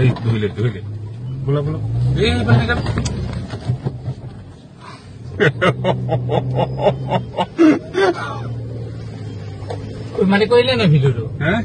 এই ধুইলে ধুইলে। बोला বলো। এই পানি কাপ মানে কইলে না ভিডিওটো হ্যাঁ?